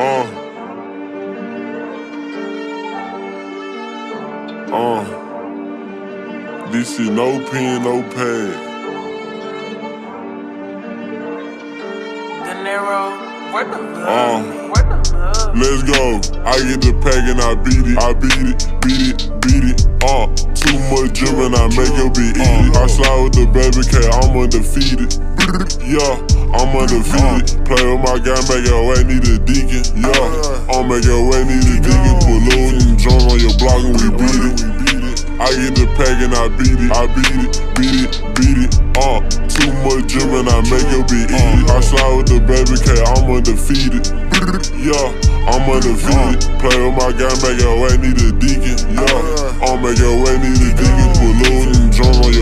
Uh. Uh. This is no pen, no pad. De Niro, where the love? Uh. Where the love? Let's go. I get the pack and I beat it. I beat it, beat it, beat it. Uh, too much drip and I make your be eat it. I slide with the baby K, I'm undefeated. Yeah, I'm undefeated. Play with my guy, make your way, need a deacon. Yeah, I'll make your way, need a deacon. Put loads and drums on your block and we beat it. I get the pack and I beat it. I beat it, beat it, beat it. Uh, too much drip and I make your be it. I slide with the baby K, I'm undefeated. Yeah, I'm undefeated. Play with my guy, make your way, need a deacon. Yeah, I'll make your way, need a deacon. Put loads and drums on your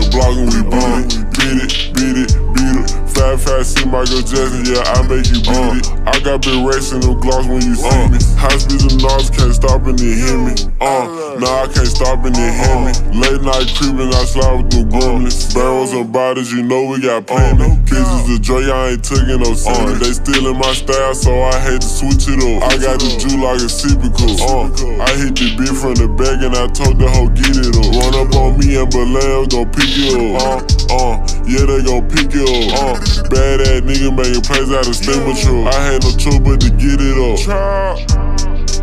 Jackson, yeah, I make you beat it. I got big racks racing them gloss when you see me. High speed and knobs can't stop and they hear me. Uh, nah, I can't stop and they hear me. Late night creeping, I slide with the gremlins. Barrels and bodies, you know we got plenty. Kisses of joy, I ain't taking no city. They stealing my style, so I hate to switch it up. I got the Jew like a typical. Uh, I hit the beat from the back and I told the hoe get it up. Run up on me and Belair gon' pick it up. Uh, uh, yeah, they gon' pick it up. Uh, bad ass nigga making plays out of stem patrol. I had no choice but to get it up.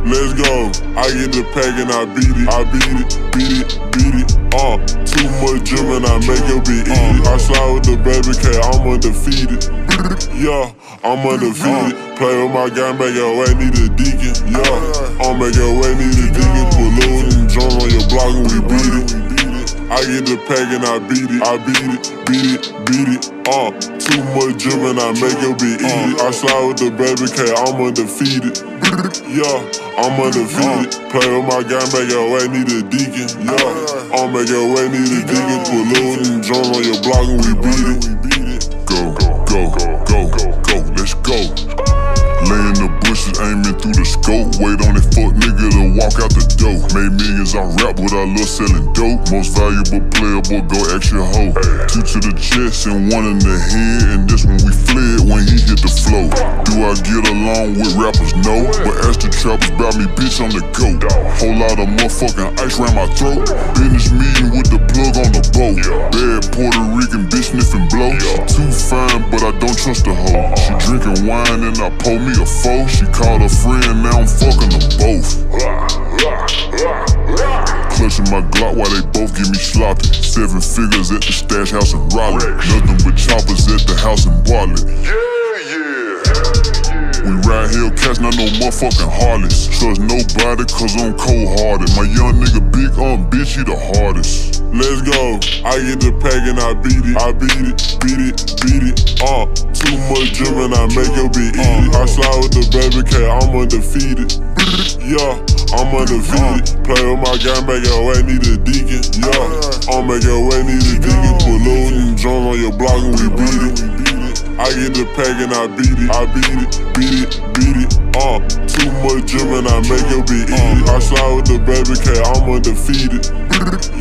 Let's go. I get the pack and I beat it. I beat it, beat it, beat it. Uh, too much drip and I make your be it. I slide with the baby K, I'm undefeated. Yeah, I'm undefeated. Play with my guy, make your way, need a deacon. Yeah, I'll make your way, need a deacon. Put loads and drums on your block and we beat it. I get the pack and I beat it. I beat it, beat it, beat it. Uh, too much drip and I make it be eat it. I slide with the baby K, I'm undefeated. Yeah, I'm undefeated. Play with my guy, make your way, need a deacon. Yeah, I'll make your way, need a deacon. Put loads and drums on your block and we beat it. Go, go, go, go, go. Bushes, aiming through the scope. Wait on that fuck nigga to walk out the door. Made millions, I rap, but I love selling dope. Most valuable player, boy, go extra hoe. Two to the chest and one in the head, and this one we fled when he hit the flow. Do I get along with rappers? No, but ask the trappers about me, bitch, I'm the goat. Whole lot of motherfucking ice round my throat. Business meeting with the plug on the boat. Bad Puerto Rican bitch sniffing blow. Too fine, but I don't trust the hoe. Drinking wine and I pull me a foe. She called a friend, now I'm fucking them both. Clutching my Glock while they both give me sloppy. Seven figures at the stash house in Raleigh. Nothing but choppers at the house in Bartlett. Yeah, yeah, yeah. We ride Hellcats, not no motherfucking Harleys. Trust nobody, cause I'm cold hearted. My young nigga big on bitch, he the hardest. Let's go. I get the pack and I beat it. I beat it, beat it, beat it. Uh, too much drip and I make your be it. I slide with the baby K, I'm undefeated. Yeah, I'm undefeated. Play with my guy, make your way, need a deacon. Yeah, I'll make your way, need a deacon. Put loads and drums on your block and we beat it. I get the pack and I beat it. I beat it, beat it, beat it. Uh, too much drip and I make your be it. I slide with the baby K, I'm undefeated.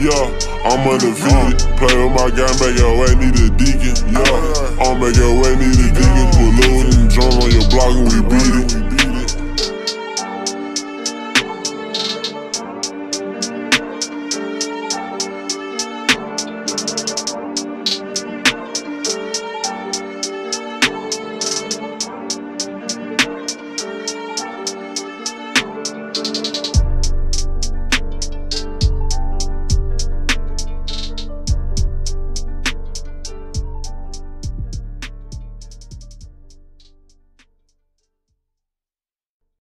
Yeah, I'm undefeated. Play with my guy, make your way, need a deacon. Yeah, I'll make your way, need a deacon. Put loads and drums on your block